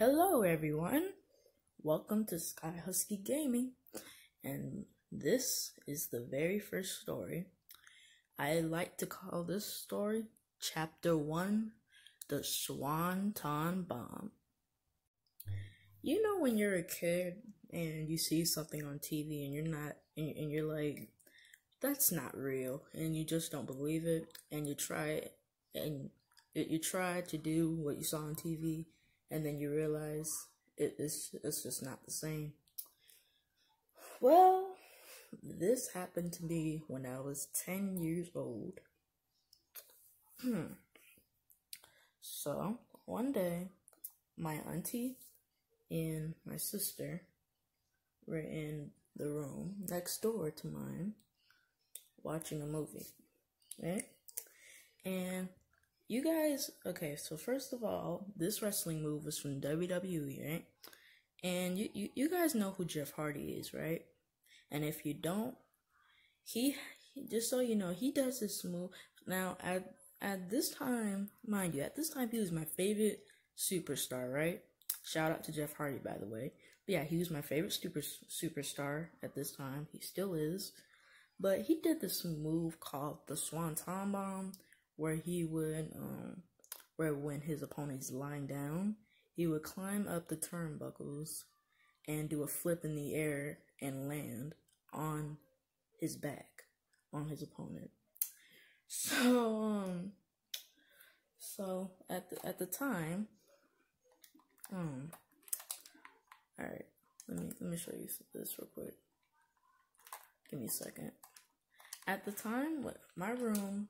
Hello, everyone. Welcome to Sky Husky Gaming, and this is the very first story. I like to call this story Chapter 1 The Swanton Bomb. You know, when you're a kid and you see something on TV and you're not, and you're like, that's not real, and you just don't believe it, and you try it, and you try to do what you saw on TV and then you realize it, it's it's just not the same. Well, this happened to me when I was ten years old. Hmm. So one day, my auntie and my sister were in the room next door to mine watching a movie, right? And you guys, okay, so first of all, this wrestling move was from WWE, right? And you, you, you guys know who Jeff Hardy is, right? And if you don't, he, just so you know, he does this move. Now, at, at this time, mind you, at this time, he was my favorite superstar, right? Shout out to Jeff Hardy, by the way. But yeah, he was my favorite super superstar at this time. He still is. But he did this move called the Swanton Bomb, where he would, um, where when his opponent is lying down, he would climb up the turnbuckles and do a flip in the air and land on his back on his opponent. So, um, so at the at the time, um, all right, let me let me show you this real quick. Give me a second. At the time, my room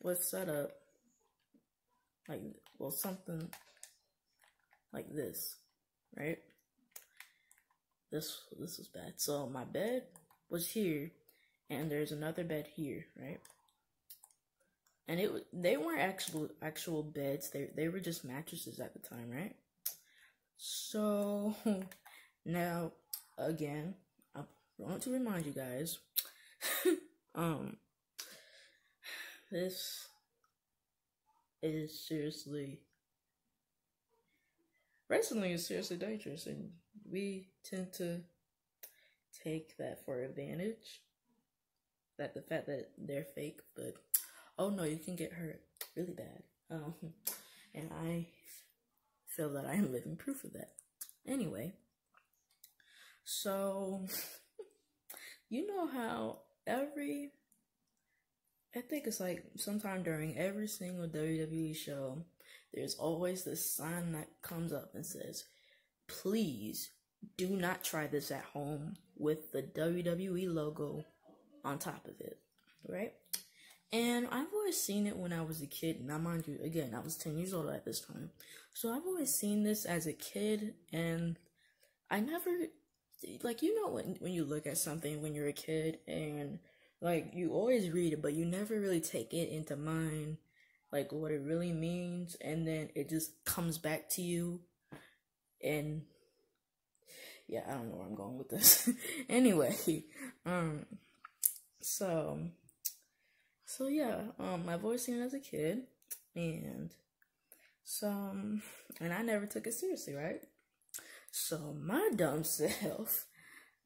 was set up like, well, something like this, right? This, this was bad. So my bed was here, and there's another bed here, right? And it was they weren't actual actual beds. They they were just mattresses at the time, right? So now again, I want to remind you guys, um, this is seriously wrestling is seriously dangerous and we tend to take that for advantage. That the fact that they're fake but oh no you can get hurt really bad. Um and i feel that i am living proof of that. Anyway so you know how every I think it's like sometime during every single WWE show, there's always this sign that comes up and says, please do not try this at home with the WWE logo on top of it, right? And I've always seen it when I was a kid. Now, mind you, again, I was 10 years old at this time. So I've always seen this as a kid, and I never, like, you know, when, when you look at something when you're a kid and like you always read it, but you never really take it into mind, like what it really means, and then it just comes back to you, and yeah, I don't know where I'm going with this. anyway, um, so, so yeah, um, I've always seen as a kid, and so, um, and I never took it seriously, right? So my dumb self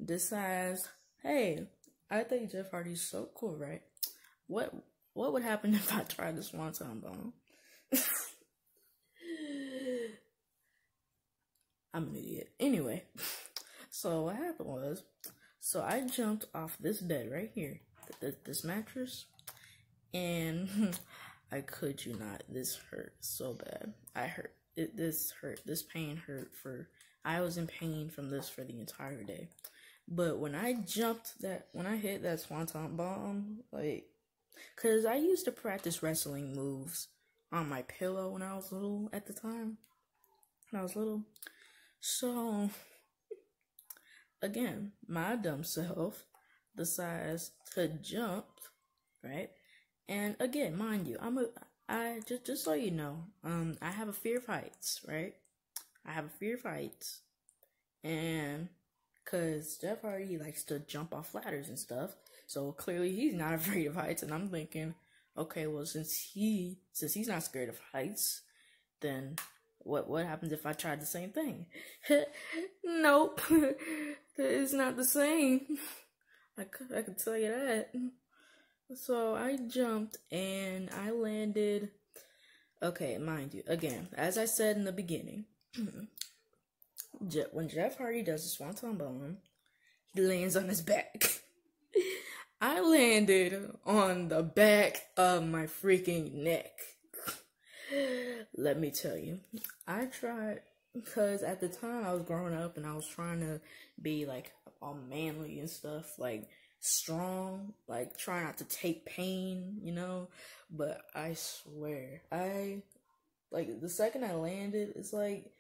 decides, hey, I think Jeff Hardy's so cool, right? What what would happen if I tried the Swanton bomb? I'm an idiot. Anyway, so what happened was, so I jumped off this bed right here, th this mattress, and I could you not, this hurt so bad. I hurt. It, this hurt. This pain hurt for. I was in pain from this for the entire day. But when I jumped that, when I hit that swanton bomb, like, cause I used to practice wrestling moves on my pillow when I was little at the time. When I was little. So, again, my dumb self decides to jump, right? And again, mind you, I'm a, I, just, just so you know, um, I have a fear of heights, right? I have a fear of heights. And Cause Jeff Hardy likes to jump off ladders and stuff. So clearly he's not afraid of heights. And I'm thinking, okay, well since he since he's not scared of heights, then what what happens if I tried the same thing? nope, it's not the same. I I can tell you that. So I jumped and I landed. Okay, mind you, again, as I said in the beginning, when Jeff Hardy does a swanton bomb, he lands on his back. I landed on the back of my freaking neck. Let me tell you, I tried because at the time I was growing up and I was trying to be like all manly and stuff, like strong, like try not to take pain, you know. But I swear, I like the second I landed, it's like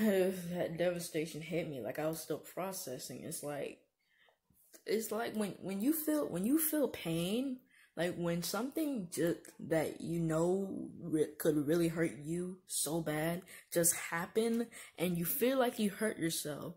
that devastation hit me. Like I was still processing. It's like it's like when when you feel when you feel pain, like when something just that you know re- could really hurt you so bad just happen, and you feel like you hurt yourself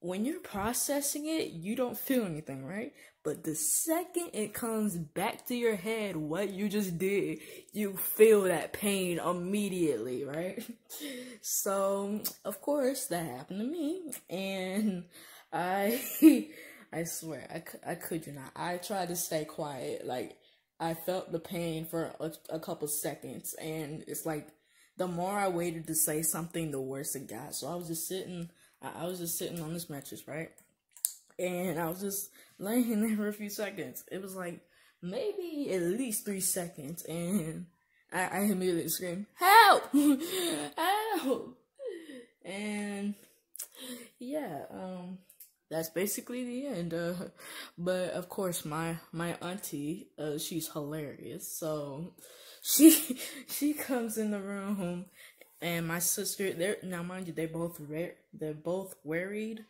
when you're processing it, you don't feel anything, right? But the second it comes back to your head what you just did, you feel that pain immediately, right? So, of course, that happened to me. And I, I swear, I, I could you not. I tried to stay quiet. Like, I felt the pain for a, a couple seconds. And it's like, the more I waited to say something, the worse it got. So I was just sitting I, I was just sitting on this mattress, right? And I was just laying there for a few seconds. It was like maybe at least three seconds, and I, I immediately screamed, "Help! Help!" And yeah, um, that's basically the end. Uh, but of course, my my auntie, uh, she's hilarious. So she she comes in the room and my sister they're now mind you they both re- they're both worried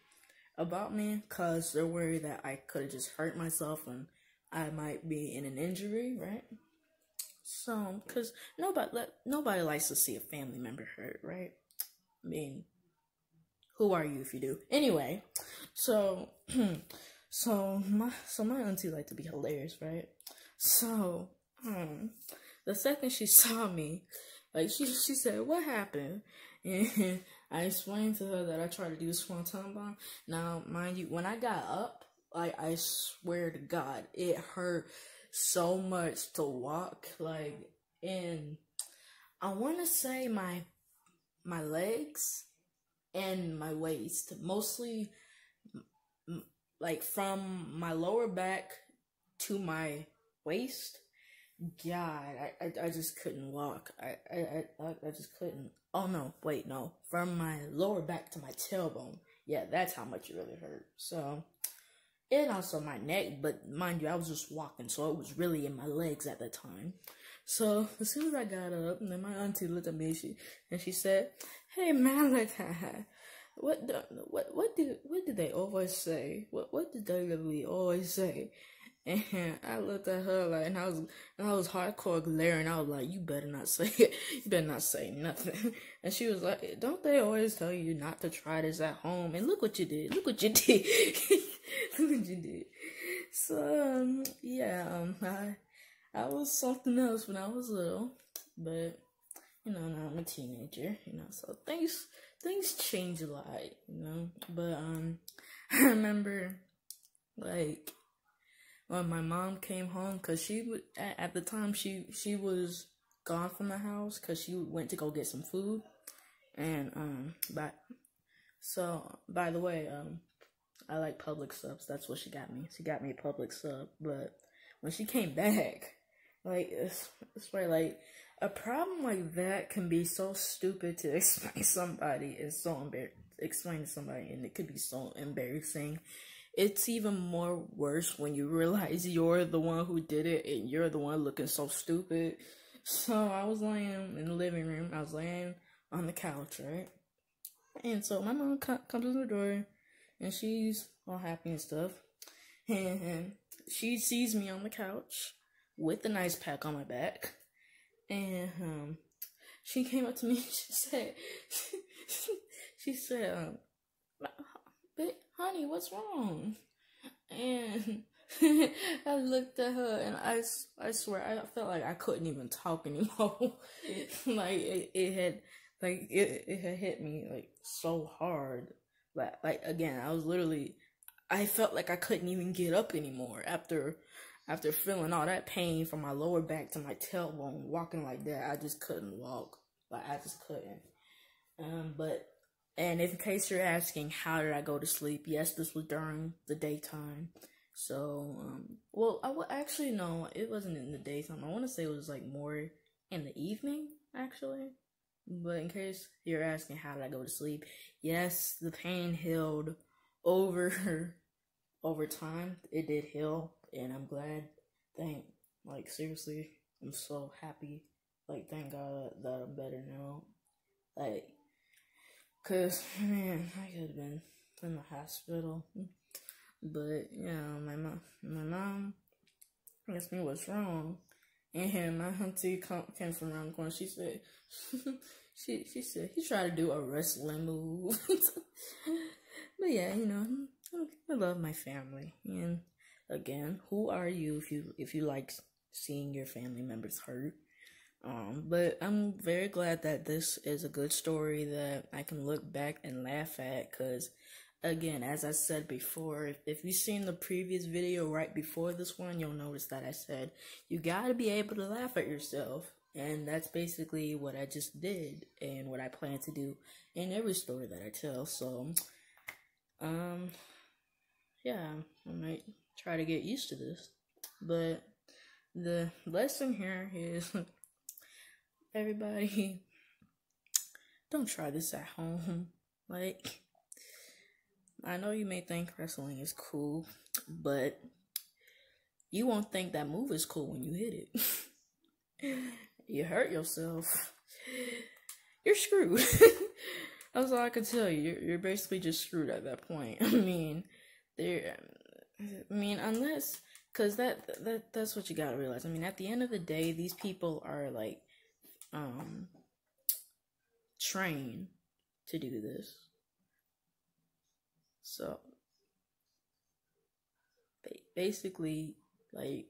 about me because they're worried that i could have just hurt myself and i might be in an injury right? So because nobody nobody likes to see a family member hurt right? I mean who are you if you do? Anyway so so my so my auntie like to be hilarious right? So um the second she saw me like she she said, "What happened?" And I explained to her that I tried to do swanton bomb. Now, mind you, when I got up, like I swear to God, it hurt so much to walk. Like, and I want to say my my legs and my waist, mostly like from my lower back to my waist God, I, I, I just couldn't walk. I, I, I, I just couldn't. Oh no, wait, no. From my lower back to my tailbone. Yeah, that's how much it really hurt. So, and also my neck, but mind you, I was just walking, so it was really in my legs at the time. So as soon as I got up, and then my auntie looked at me, and she and she said, "Hey Malachi, what the, what what did what did they always say? What what did they always say?" And I looked at her like, and I was, and I was hardcore glaring. I was like, "You better not say it. You better not say nothing." And she was like, "Don't they always tell you not to try this at home?" And look what you did. Look what you did. look what you did. So um, yeah, um, I, I was something else when I was little, but you know, now I'm a teenager. You know, so things things change a lot. You know, but um, I remember like when my mom came home because she would at the time she she was gone from the house because she went to go get some food. And um but so by the way um i like Publix subs. That's what she got me. She got me a Publix sub but when she came back like it's, it's where like a problem like that can be so stupid to explain somebody is so embarrassing explain to somebody and it could be so embarrassing it's even more worse when you realize you're the one who did it and you're the one looking so stupid. So I was laying in the living room. I was laying on the couch, right? And so my mom co- comes in the door and she's all happy and stuff. And she sees me on the couch with the nice pack on my back. And um, she came up to me and she said, she said, um, honey, what's wrong? And I looked at her and I, I swear I felt like I couldn't even talk anymore. like it, it had like it, it had hit me like so hard. Like like again, I was literally I felt like I couldn't even get up anymore after after feeling all that pain from my lower back to my tailbone, walking like that. I just couldn't walk. Like I just couldn't. Um, but and in case you're asking, how did I go to sleep? Yes, this was during the daytime. So, um, well, I would actually no, it wasn't in the daytime. I want to say it was like more in the evening, actually. But in case you're asking, how did I go to sleep? Yes, the pain healed over over time. It did heal, and I'm glad. Thank, like seriously, I'm so happy. Like, thank God that I'm better now. Like, Cause man, I could have been in the hospital. But yeah, my mom, my mom asked me what's wrong, and my auntie come, came from around the corner. She said, she she said he tried to do a wrestling move. but yeah, you know, I love my family, and again, who are you if you if you like seeing your family members hurt? Um, but I'm very glad that this is a good story that I can look back and laugh at because, again, as I said before, if, if you've seen the previous video right before this one, you'll notice that I said you gotta be able to laugh at yourself. And that's basically what I just did and what I plan to do in every story that I tell. So, um, yeah, I might try to get used to this. But the lesson here is everybody, don't try this at home. Like, I know you may think wrestling is cool, but you won't think that move is cool when you hit it. you hurt yourself. You're screwed. That's all I can tell you. You're, you're basically just screwed at that point. I mean, there. I mean, unless, cause that that that's what you gotta realize. I mean, at the end of the day, these people are like um, train to do this. So basically, like,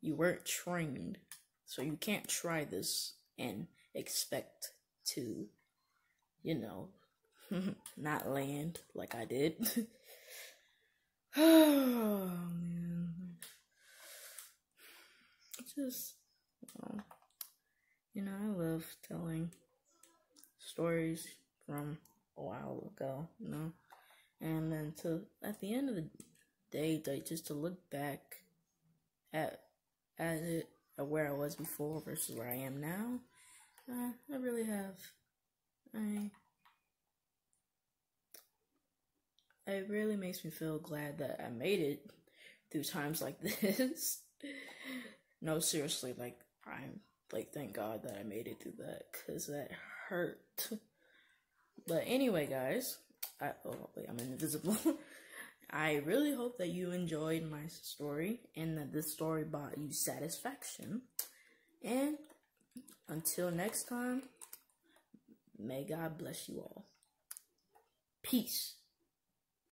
you weren't trained, so you can't try this and expect to, you know, not land like I did. oh man. Just you know, I love telling stories from a while ago, you know, and then to at the end of the day, like just to look back at at it, at where I was before versus where I am now, uh, I really have. I it really makes me feel glad that I made it through times like this. no, seriously, like I'm like thank God that I made it through that because that hurt. But anyway, guys, I oh wait, I'm invisible. I really hope that you enjoyed my story and that this story brought you satisfaction. And until next time, may God bless you all. Peace.